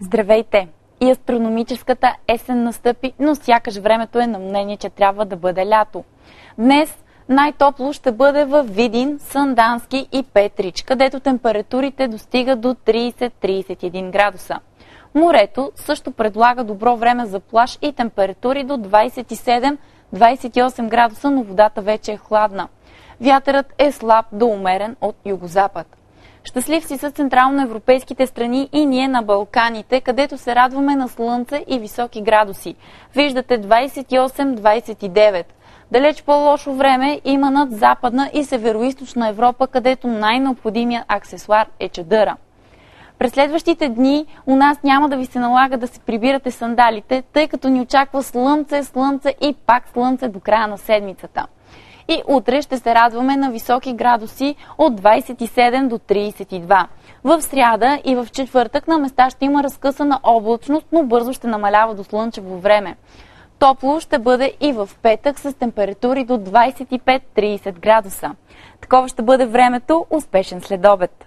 Здравейте! И астрономическата есен настъпи, но сякаш времето е на мнение, че трябва да бъде лято. Днес най-топло ще бъде в Видин, Сандански и Петрич, където температурите достигат до 30-31 градуса. Морето също предлага добро време за плаж и температури до 27-28 градуса, но водата вече е хладна. Вятърът е слаб до умерен от югозапад. Щастлив си са централноевропейските страни и ние на Балканите, където се радваме на слънце и високи градуси. Виждате 28-29. Далеч по-лошо време има над Западна и Североизточна Европа, където най-необходимият аксесуар е чадъра. През следващите дни у нас няма да ви се налага да се прибирате сандалите, тъй като ни очаква слънце, слънце и пак слънце до края на седмицата. И утре ще се радваме на високи градуси от 27 до 32. В сряда и в четвъртък на места ще има разкъсана облачност, но бързо ще намалява до слънчево време. Топло ще бъде и в петък с температури до 25-30 градуса. Такова ще бъде времето. Успешен следобед!